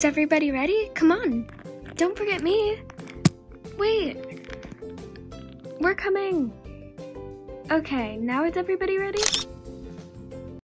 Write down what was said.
Is everybody ready? Come on. Don't forget me. Wait. We're coming. Okay, now is everybody ready?